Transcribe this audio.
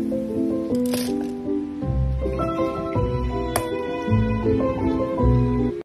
Thank you.